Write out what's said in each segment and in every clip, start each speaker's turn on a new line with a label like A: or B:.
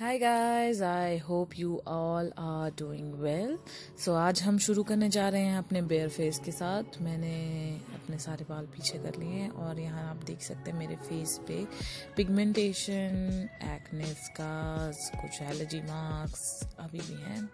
A: Hi guys I hope you all are doing well so आज हम शुरू करने जा रहे हैं अपने बेयर फेस के साथ। मैंने अपने सारे बाल पीछे कर लिए हैं और यहाँ आप देख सकते हैं मेरे फेस पे पिगमेंटेशन एक्ने स्कार्स कुछ एलर्जी मार्क्स अभी भी हैं,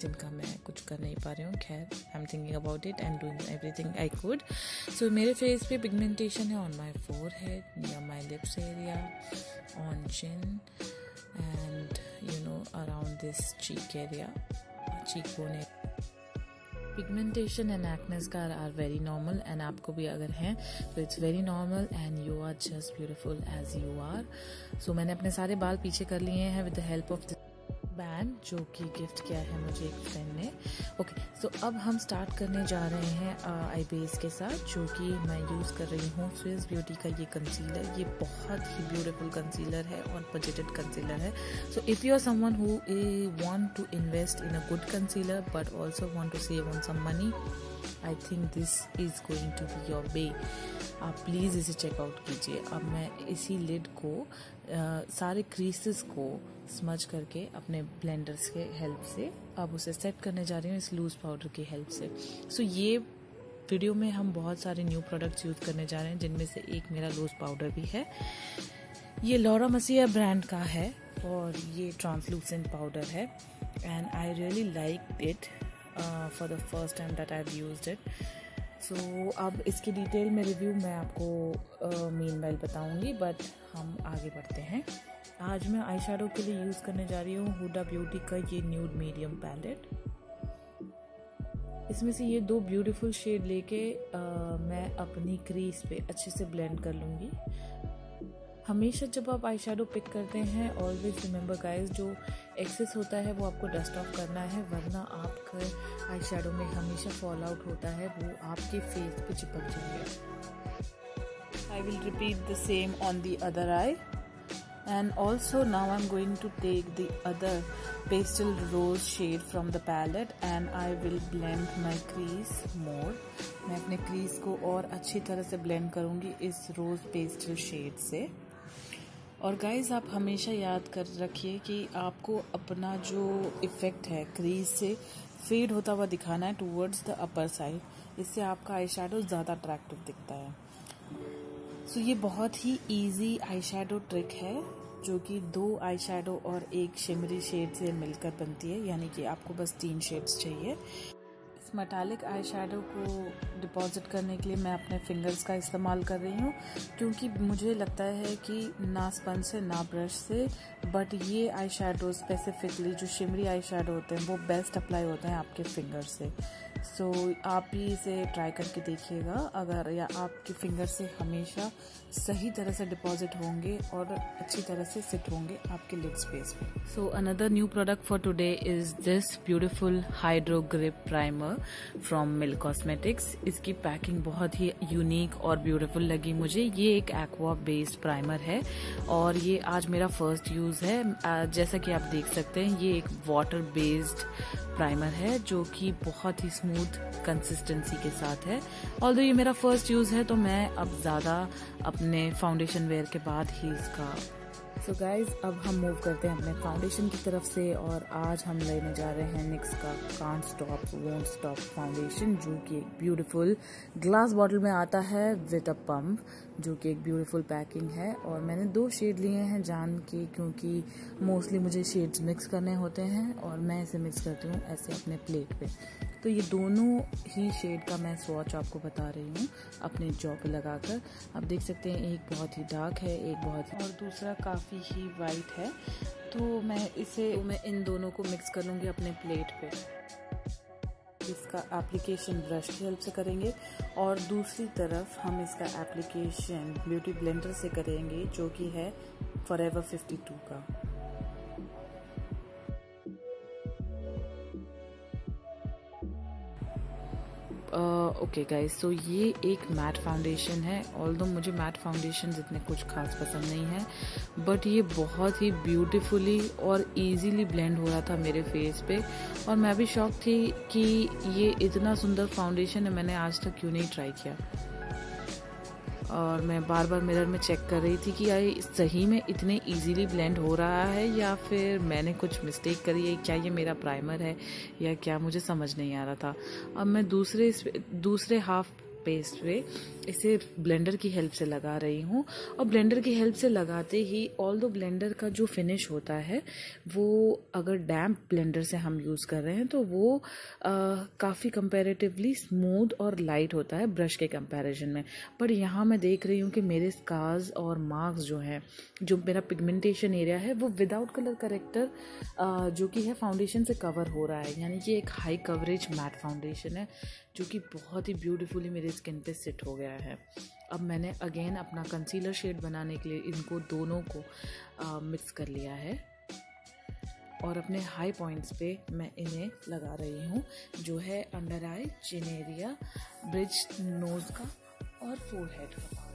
A: जिनका मैं कुछ कर नहीं पा रही हूँ। खैर I am thinking about it and doing everything I could so मेरे फेस पे पिगमेंटेशन है on my forehead near my lips area on chin and, you know, around this cheek area cheekbone pigmentation and acne scar are very normal and आपको भी अगर हैं तो it's very normal and you are just beautiful as you are so मैंने अपने सारे बाल पीछे कर लिए हैं with the help of band जो कि गिफ्ट किया है मुझे एक फ्रेंड ने। ओके okay, सो so अब हम स्टार्ट करने जा रहे हैं आई बेस के साथ जो कि मैं यूज़ कर रही हूँ। स्विस ब्यूटी का ये कंसीलर ये बहुत ही ब्यूटीफुल कंसीलर है और बजटेड कंसीलर है। So if you are someone who want to invest in a good concealer but also want to save on some money I think this is going to be your way आप please इसे checkout कीजिए। अब मैं इसी lid को आ, सारे creases को smudge करके अपने ब्लेंडर्स के हेल्प से अब उसे सेट करने जा रही हूँ इस लूज पाउडर की हेल्प से। सो so, ये वीडियो में हम बहुत सारे न्यू प्रोडक्ट्स यूज़ करने जा रहे हैं जिनमें से एक मेरा लूज पाउडर भी है। ये लॉरा मसिया ब्रांड का है और ये ट्रांसलूसेंट पाउडर है। And I really like it for the first time that I use it so अब इसकी डिटेल में रिव्यू मैं आपको मीन uh, बताऊँगी बट हम आगे बढ़ते हैं। आज मैं आई शेडो के लिए यूज़ करने जा रही हूँ हुडा ब्यूटी का ये न्यूड मीडियम पैलेट इसमें से ये दो ब्यूटीफुल शेड लेके मैं अपनी क्रीज पे अच्छे से ब्लेंड कर लूँगी। हमेशा जब आप आई शेडो पिक करते हैं ऑलवेज रिमेंबर गाइस जो एक्सेस होता है, वो आपको डस्ट ऑफ़ करना है, वरना आपका आई शेडो में हमेशा फॉल आउट होता है, वो आपके फेस पे चिपक जाएगा। I will repeat the same on the other eye and also now I am going to take the other pastel rose shade from the palette and I will blend my crease more मैं अपने crease को और अच्छी तरह से blend करूँगी इस रोज pastel shade से। और गाइज़ आप हमेशा याद कर रखिए कि आपको अपना जो इफ़ेक्ट है क्रीज से फेड होता हुआ दिखाना है टूवर्ड्स द अपर साइड इससे आपका आई ज़्यादा अट्रैक्टिव दिखता है। सो so, ये बहुत ही इजी आई ट्रिक है जो कि दो आई और एक शिमरी शेड से मिलकर बनती है। यानी कि आपको बस तीन शेड्स चाहिए। मटालिक आई को डिपॉजिट करने के लिए मैं अपने फिंगर्स का इस्तेमाल कर रही हूँ क्योंकि मुझे लगता है कि ना स्पंज से ना ब्रश से बट ये आई शेडो स्पेसिफिकली जो शिमरी आई शेडो होते हैं वो बेस्ट अप्लाई होते हैं आपके फिंगर से। सो so, आप भी इसे ट्राई करके देखिएगा अगर या आपके फिंगर से हमेशा सही तरह से डिपॉजिट होंगे और अच्छी तरह से सिट होंगे आपके लिप स्पेस पे। So another new product for today is this beautiful hydro grip primer from milk cosmetics इसकी पैकिंग बहुत ही यूनिक और ब्यूटीफुल लगी मुझे। ये एक एक्वा बेस्ड प्राइमर है और ये आज मेरा फ़र्स्ट यूज़ है। जैसा कि आप देख सकते हैं, ये एक वाटर बेस्ड प्राइमर है जो कि बहुत ही स्मूथ कंसिस्टेंसी के साथ है। ऑल ये मेरा फ़र्स्ट यूज़ है तो मैं अब ज़्यादा अपने फाउंडेशन वेयर के बाद ही इसका सो गाइज़ अब हम मूव करते हैं अपने फाउंडेशन की तरफ़ से और आज हम लेने जा रहे हैं निक्स का can't stop won't stop foundation जो कि एक ब्यूटीफुल ग्लास बॉटल में आता है विद अ पम्प जो कि एक ब्यूटीफुल पैकिंग है। और मैंने दो शेड लिए हैं जान के, क्योंकि मोस्टली मुझे शेड्स मिक्स करने होते हैं और मैं इसे मिक्स करती हूँ ऐसे अपने प्लेट पे। तो ये दोनों ही शेड का मैं स्वॉच आपको बता रही हूँ, अपने जॉ पे लगाकर। आप देख सकते हैं, एक बहुत ही डार्क है, एक बहुत ही और दूसरा काफ़ी ही वाइट है। तो मैं इसे मैं इन दोनों को मिक्स कर लूँगी अपने प्लेट पे। इसका एप्लीकेशन ब्रश की हेल्प से करेंगे। और दूसरी तरफ़ हम इसका एप्लीकेशन ब्यूटी ब्लेंडर से करेंगे, जो कि है फॉर एवर फिफ्टी टू का। ओके गाइस सो ये एक मैट फाउंडेशन है ऑल दो मुझे मैट फाउंडेशन इतने कुछ खास पसंद नहीं है बट ये बहुत ही ब्यूटीफुली और इजीली ब्लेंड हो रहा था मेरे फेस पे, और मैं भी शौक थी कि ये इतना सुंदर फाउंडेशन है, मैंने आज तक क्यों नहीं ट्राई किया। और मैं बार बार मिरर में चेक कर रही थी कि यार सही में इतने इजीली ब्लेंड हो रहा है या फिर मैंने कुछ मिस्टेक करी है? क्या ये मेरा प्राइमर है या क्या मुझे समझ नहीं आ रहा था? अब मैं दूसरे दूसरे हाफ़ पेस्ट पे इसे ब्लेंडर की हेल्प से लगा रही हूँ। और ब्लेंडर की हेल्प से लगाते ही ऑल दो ब्लेंडर का जो फिनिश होता है, वो अगर डैम्प ब्लेंडर से हम यूज़ कर रहे हैं तो वो काफ़ी कंपैरेटिवली स्मूथ और लाइट होता है ब्रश के कंपैरिजन में। पर यहाँ मैं देख रही हूँ कि मेरे स्कार्स और मार्क्स जो हैं, जो मेरा पिगमेंटेशन एरिया है, वो विदाउट कलर करेक्टर जो कि है फाउंडेशन से कवर हो रहा है। यानी कि एक हाई कवरेज मैट फाउंडेशन है। जो कि बहुत ही ब्यूटीफुली मेरे स्किन पे सेट हो गया है। अब मैंने अगेन अपना कंसीलर शेड बनाने के लिए इनको दोनों को आ, मिक्स कर लिया है। और अपने हाई पॉइंट्स पे मैं इन्हें लगा रही हूँ जो है under eye chin area bridge nose का और फोर हेड का।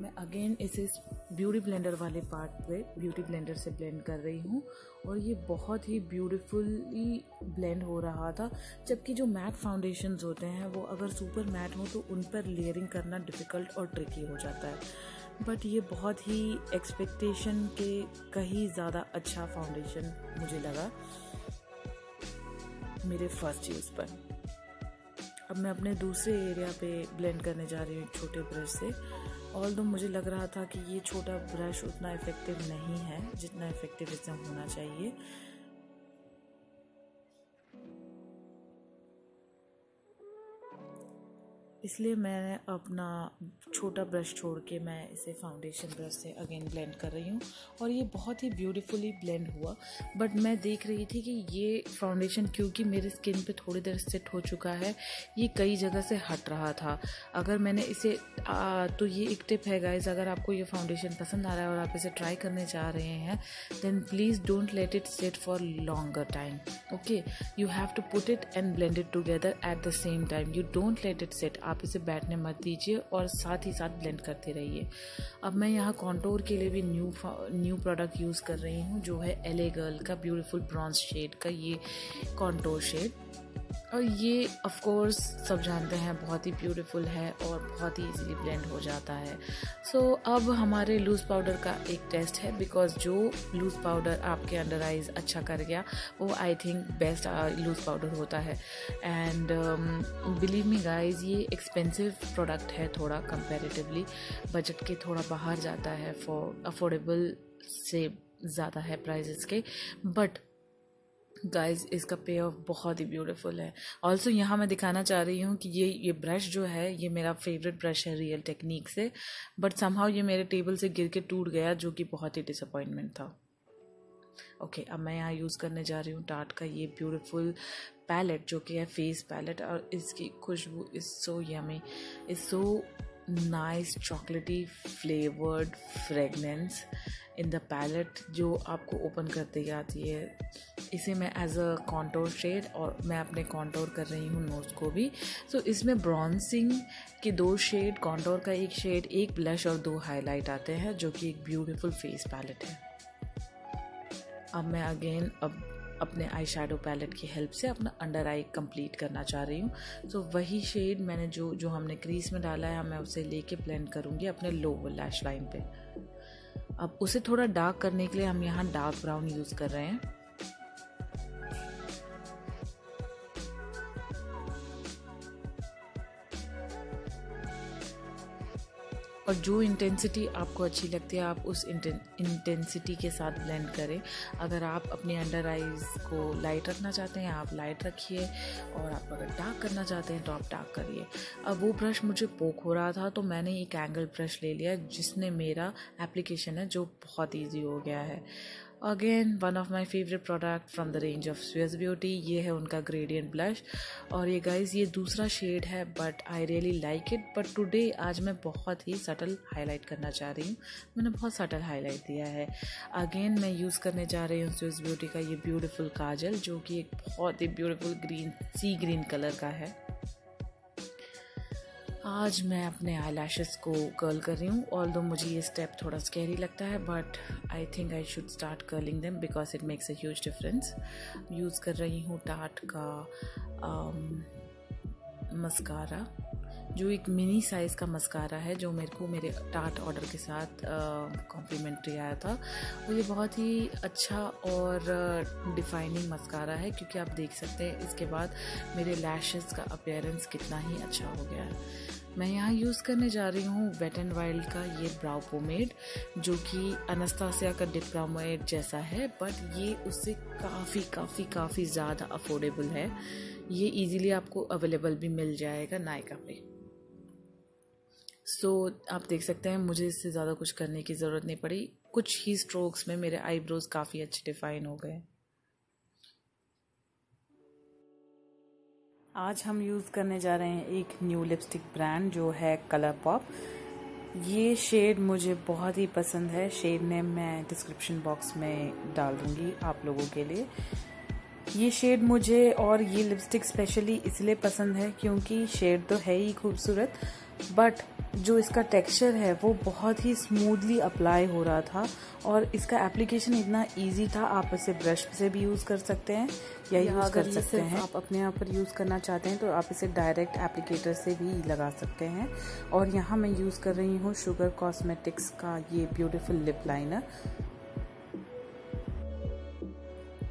A: मैं अगेन इसे ब्यूटी ब्लेंडर वाले पार्ट पे ब्यूटी ब्लेंडर से ब्लेंड कर रही हूँ। और ये बहुत ही ब्यूटीफुली ब्लेंड हो रहा था। जबकि जो मैट फाउंडेशन होते हैं, वो अगर सुपर मैट हो तो उन पर लेयरिंग करना डिफ़िकल्ट और ट्रिकी हो जाता है। बट ये बहुत ही एक्सपेक्टेशन के कहीं ज़्यादा अच्छा फाउंडेशन मुझे लगा मेरे फ़र्स्ट यूज़ पर। अब मैं अपने दूसरे एरिया पे ब्लेंड करने जा रही हूँ छोटे ब्रश से। ऑल दो मुझे लग रहा था कि ये छोटा ब्रश उतना इफ़ेक्टिव नहीं है, जितना इफ़ेक्टिव इसमें होना चाहिए। इसलिए मैंने अपना छोटा ब्रश छोड़ के मैं इसे फाउंडेशन ब्रश से अगेन ब्लेंड कर रही हूँ और ये बहुत ही ब्यूटीफुली ब्लेंड हुआ। बट मैं देख रही थी कि ये फाउंडेशन क्योंकि मेरे स्किन पे थोड़ी देर सेट हो चुका है ये कई जगह से हट रहा था। अगर मैंने इसे आ, तो ये एक टिप है गाइज़ अगर आपको ये फाउंडेशन पसंद आ रहा है और आप इसे ट्राई करने जा रहे हैं then please don't let it set for longer time okay you have to put it and blend it together at the same time you don't let it set आप इसे बैठने मत दीजिए और साथ ही साथ ब्लेंड करते रहिए। अब मैं यहाँ कॉन्टोर के लिए भी न्यू न्यू प्रोडक्ट यूज़ कर रही हूँ, जो है एले गर्ल का ब्यूटीफुल ब्रॉन्स शेड का ये कॉन्टोर शेड और ये ऑफ़ कोर्स सब जानते हैं बहुत ही ब्यूटीफुल है और बहुत ही इजीली ब्लेंड हो जाता है। सो so, अब हमारे लूज़ पाउडर का एक टेस्ट है बिकॉज़ जो लूज़ पाउडर आपके अंडर आइज़ अच्छा कर गया वो I think best loose powder होता है। एंड बिलीव मी गाइज़ ये एक्सपेंसिव प्रोडक्ट है थोड़ा कंपेरेटिवली बजट के थोड़ा बाहर जाता है फॉर अफोर्डेबल से ज़्यादा है प्राइजेस के। बट गाइस इसका पे ऑफ़ बहुत ही ब्यूटीफुल है। ऑल्सो यहाँ मैं दिखाना चाह रही हूँ कि ये ये ब्रश जो है ये मेरा फेवरेट ब्रश है रियल टेक्निक से। बट समहाउ ये मेरे टेबल से गिर के टूट गया जो कि बहुत ही डिसअपॉइंटमेंट था। ओके okay, अब मैं यहाँ यूज़ करने जा रही हूँ टाट का ये ब्यूटीफुल पैलेट जो कि है फेस पैलेट और इसकी खुशबू is so yummy is so nice chocolaty flavoured fragrance in the palette जो आपको ओपन करते ही आती है। इसे मैं एज अ कॉन्टोर शेड और मैं अपने कॉन्टोर कर रही हूँ नोज़ को भी। सो so, इसमें ब्रॉन्सिंग के दो शेड कॉन्टोर का एक शेड एक ब्लश और दो हाईलाइट आते हैं जो कि एक ब्यूटीफुल फेस पैलेट है। अब मैं अगेन अब अपने आई शेडो पैलेट की हेल्प से अपना अंडर आई कंप्लीट करना चाह रही हूँ। सो so, वही शेड मैंने जो जो हमने क्रीज में डाला है मैं उसे लेके ब्लेंड करूँगी अपने लोअर लैश लाइन पे। अब उसे थोड़ा डार्क करने के लिए हम यहाँ डार्क ब्राउन यूज़ कर रहे हैं। और जो इंटेंसिटी आपको अच्छी लगती है, आप उस इंटेंसिटी के साथ ब्लेंड करें। अगर आप अपने अंडर आइज़ को लाइट रखना चाहते हैं, आप लाइट रखिए और आप अगर डार्क करना चाहते हैं तो आप डार्क करिए। अब वो ब्रश मुझे पोक हो रहा था तो मैंने एक एंगल ब्रश ले लिया, जिसने मेरा एप्लीकेशन है, जो बहुत ईजी हो गया है। Again one of my favourite product from the range of Swiss beauty ये है उनका ग्रेडियंट ब्लश और ये गाइज़ ये दूसरा शेड है but I really like it but today आज मैं बहुत ही सटल हाईलाइट करना चाह रही हूँ. मैंने बहुत सटल हाईलाइट दिया है. अगेन मैं यूज़ करने जा रही हूँ स्विस ब्यूटी का ये ब्यूटीफुल काजल, जो कि एक बहुत ही beautiful green sea green colour का है. आज मैं अपने आई को कर्ल कर रही हूँ ऑल दो मुझे ये स्टेप थोड़ा स्कैरी लगता है but I think I should start curling them because it makes a huge difference use कर रही हूँ टाट का मस्कारा um, जो एक मिनी साइज़ का मस्कारा है, जो मेरे को मेरे टाट ऑर्डर के साथ कॉम्प्लीमेंट्री आया था वो ये बहुत ही अच्छा और डिफाइनिंग मस्कारा है, क्योंकि आप देख सकते हैं, इसके बाद मेरे लैशेस का अपेयरेंस कितना ही अच्छा हो गया है। मैं यहाँ यूज़ करने जा रही हूँ वेट एंड वाइल्ड का ये ब्राउ पोमेड जो कि अनस्तासिया का डिप्रामोएड जैसा है बट ये उससे काफ़ी काफ़ी काफ़ी ज़्यादा अफोर्डेबल है। ये इजीली आपको अवेलेबल भी मिल जाएगा नायका पे। सो so, आप देख सकते हैं मुझे इससे ज़्यादा कुछ करने की ज़रूरत नहीं पड़ी। कुछ ही स्ट्रोक्स में मेरे आईब्रोज काफ़ी अच्छे डिफाइन हो गए। आज हम यूज़ करने जा रहे हैं एक न्यू लिपस्टिक ब्रांड जो है कलर पॉप ये शेड मुझे बहुत ही पसंद है। शेड नेम मैं डिस्क्रिप्शन बॉक्स में डाल दूँगी आप लोगों के लिए। ये शेड मुझे और ये लिपस्टिक स्पेशली इसलिए पसंद है क्योंकि शेड तो है ही खूबसूरत बट जो इसका टेक्सचर है वो बहुत ही स्मूथली अप्लाई हो रहा था और इसका एप्लीकेशन इतना इजी था आप इसे ब्रश से भी यूज़ कर सकते हैं या यूज़ कर सकते हैं। आप अपने यहाँ पर यूज़ करना चाहते हैं तो आप इसे डायरेक्ट एप्लीकेटर से भी लगा सकते हैं। और यहाँ मैं यूज़ कर रही हूँ शुगर कॉस्मेटिक्स का ये beautiful lip liner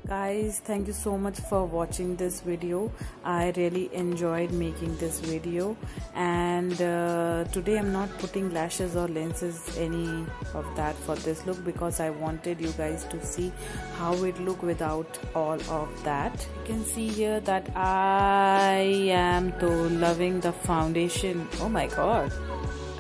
A: guys thank you so much for watching this video. I really enjoyed making this video. And uh, today i'm not putting lashes or lenses any of that for this look because i wanted you guys to see how it look without all of that. You can see here that i am so loving the foundation. Oh my god.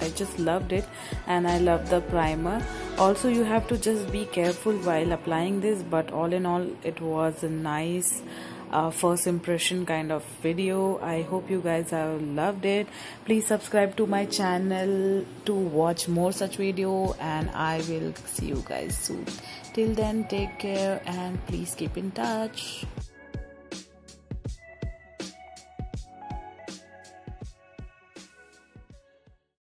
A: I just loved it. And I love the primer also you have to just be careful while applying this but all in all it was a nice uh, first impression kind of video. I hope you guys have loved it. Please subscribe to my channel to watch more such video and i will see you guys soon. Till then take care and please keep in touch